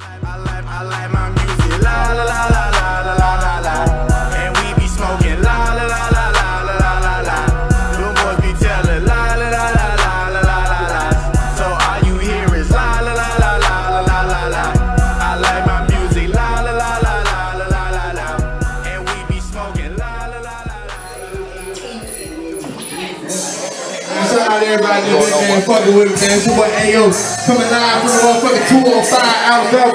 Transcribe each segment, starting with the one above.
I like, I like my music, everybody in the man, fucking with me, man. It's your boy Ayo, coming live from the motherfucking 205 Alabama.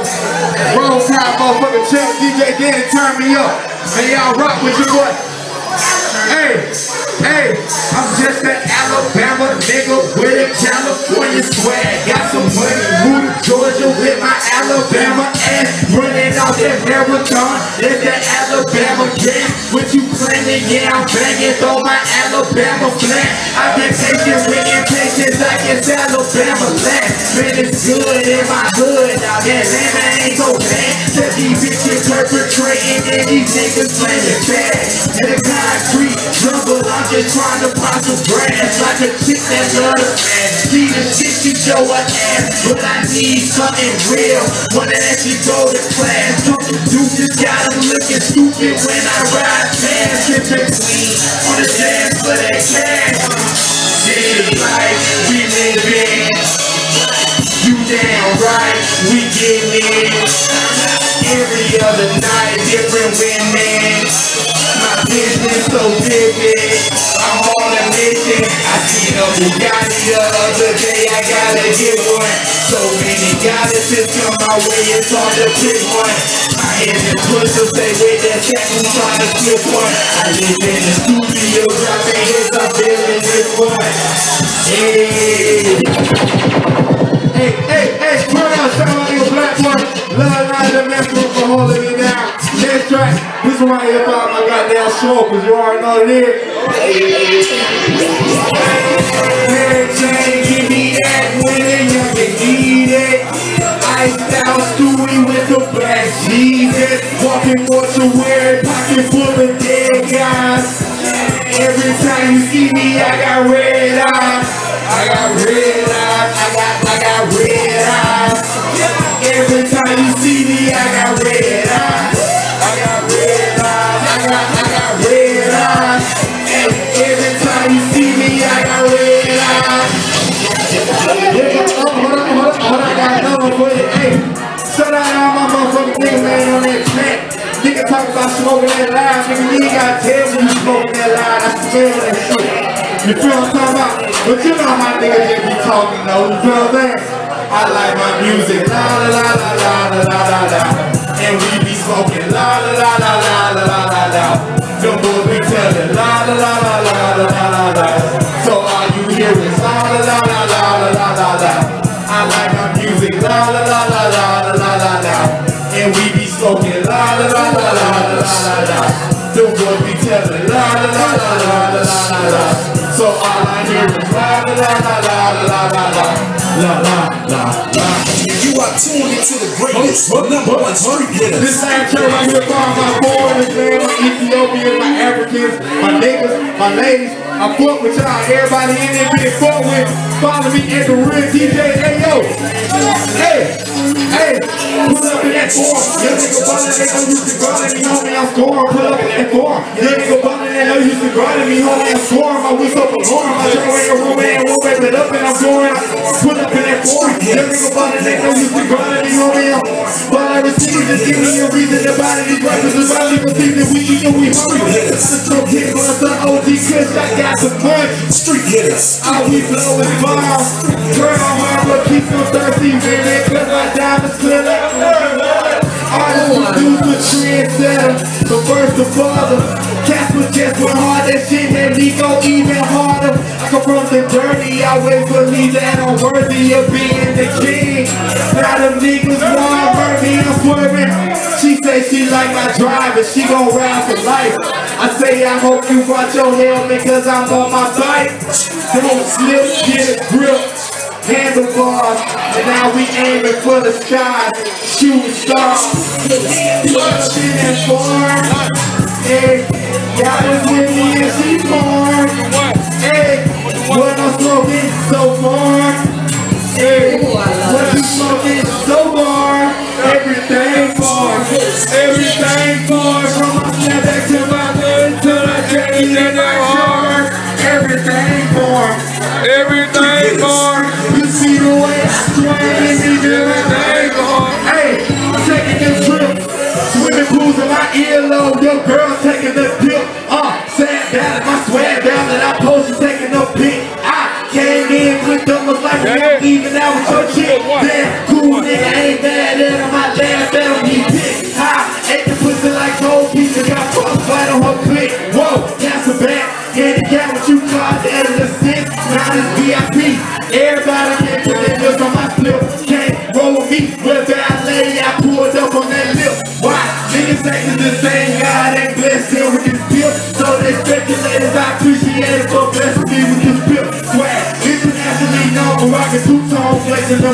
Roll Tide, motherfucking check, DJ Danny, turn me up. Man, y'all rock with your boy. Hey, hey, I'm just an Alabama nigga with a California swag. Got some money, moved to Georgia with my Alabama ass. Running off that marathon, it's the Alabama game. What you claiming? Yeah, I'm banging, throw my Alabama flag. I've been patient like it's Alabama land. Man, it's good in my hood, now that Atlanta ain't so bad. That these bitches perpetrating and these niggas playing bad. In the concrete jungle, I'm just trying to pop some grass like a chick that love ass. See the shit she show her ass, but I need something real. Wanna actually go to class. Something you just got 'em looking stupid when I ride past. Sipping weed on the dance for that cash. Every other night, different women. My business so vivid. I'm on a mission. I seen a Bugatti the other day. I gotta get one. So many goddesses come my way. It's hard to pick one. I hear the pussy say, with that check. I'm trying to flip one. I live in the studio, dropping hits. I'm feeling this one. Hey. Hey, hey, hey, turn out, shout black. Love not the man for holding me down. Next track, this one right here about my goddamn show, cause you already know it is. Give me that need it. Stewie with the black Jesus. Walking mortuary, pocket full of dead guys. Every time you see me, I got red eyes. I got red eyes. you see me, I got red eyes. I got red eyes. I got, I got red eyes. And every time you see me, I got red eyes. Yeah, hold up, hold up, hold up, hold. I got another one for you. Hey, shut down all my motherfucking niggas that ain't on that track. Nigga talk about smoking that line. Nigga, you ain't got to tell when you smoking that line. I smell that shit. You feel what I'm talking about? But you know how niggas just be talking, though. You feel what I'm saying? I like my music. La la la la la. Smoking, la la la la la la la la. Them boys be telling, la la la la la la la la. So all I hear is la la la la la la la la. La la la la. You are tuned into the greatest, number one street hitter. This last show right here for my boys, man, my Ethiopians, my Africans, my niggas, my ladies. I fuck with y'all. Everybody in there being fuck with. Follow me at the real DJ Hey, yo. Hey, hey, pull up in that form. Your nigga ballin', they know you can guard me, homie. I'm scoring. Pull up in that form. Your nigga ballin', they know you can guard me, homie. I'm scoring. My whistle alarm. My show ain't a room, and won't it up, and I'm going. Pull up in that form. Your nigga ballin', they know you can guard me, homie. I'm but I receive just give me a reason to buy these is I leave believe that we eat and we hungry. So hit on the OG kush, I got some punch. Street hitters. I we blowing bombs. Girl, mama, keep them thirsty, man. Cause my diamonds clear like Artists produce a trendsetter. the first of all, cats was just went hard. That shit made me go even harder. Come from the dirty, I always believe that I'm worthy of being the king. Now them niggas want hurt me, I'm swerving. She say she like my drive and she gon' ride for life. I say I hope you brought your helmet cause I'm on my bike. Don't slip, get a grip handlebars, and now we aiming for the sky. Shooting stars, lost in that Everything foreign from my to my to the chain and the hard. Everything foreign. Everything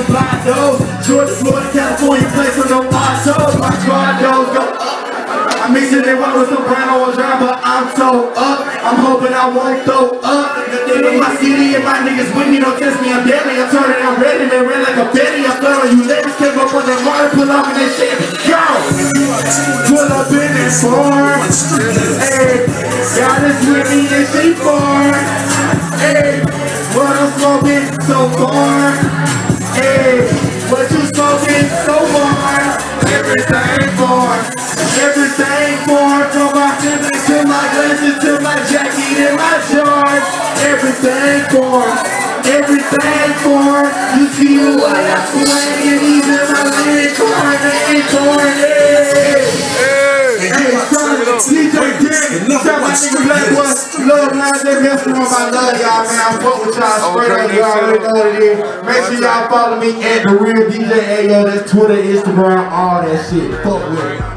blondos. Georgia, Florida, California, placing them autos. My condos go up. I'm mixing it right with some brown or dry, but I'm so up. I'm hoping I won't throw up. They in my city and my niggas with me, don't test me, I'm deadly. I'm turning, I'm ready, man, red like a Betty. I'm throwing you ladies, came up on that water, pull off in that shit. Go! Pull up in that form. Hey, got us with me in she form. Hey, what I'm smoking so far. Hey, what you smoking so far. Everything for, everything for, from my Timberland to my glasses to my jacket and my shorts. Everything for, everything for, you see the way I swing and even my leg corn and corn. Hey, son, DJ Dick, shout my nigga Black Boy, Love Lines, they messing with my love, y'all, man. I fuck with y'all straight up, y'all already know what it is. Make sure y'all follow me at The Real DJ Ayo, that's Twitter, Instagram, all that shit. Fuck with it.